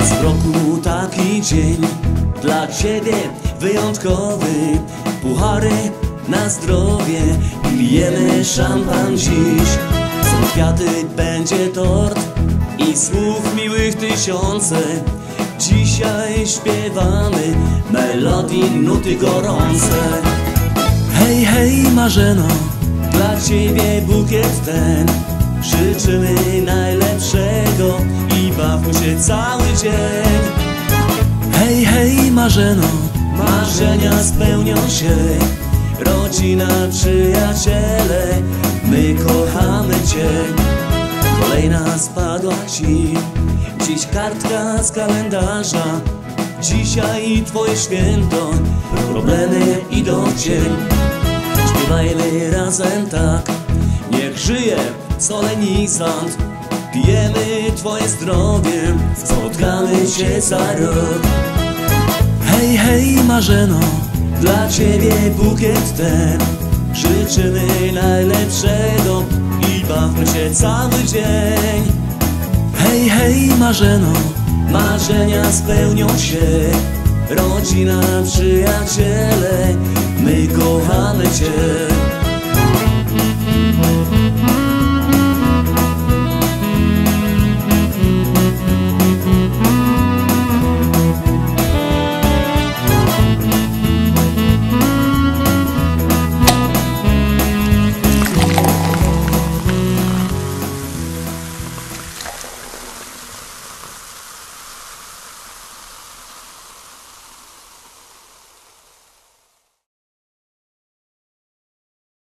w roku taki dzień Dla ciebie wyjątkowy. Puchary na zdrowie Pijemy szampan dziś. Są kwiaty, będzie tort I słów miłych tysiące. Dzisiaj śpiewamy Melodii, nuty gorące. Hej, hej Marzeno Dla ciebie bukiet ten. Życzymy najlepszego Marzeno Marzenia spełnią się. Rodzina, przyjaciele My kochamy Cię. Kolejna spadła Ci. Dziś kartka z kalendarza. Dzisiaj Twoje święto. Problemy idą w cień Śpiewajmy razem tak. Niech żyje solenizant Pijemy Twoje zdrowie. Spotkamy się za rok Hej, hej Marzeno Dla Ciebie bukiet ten. Życzymy najlepszego I bawmy się cały dzień. Hej, hej Marzeno Marzenia spełnią się. Rodzina, przyjaciele My kochamy Cię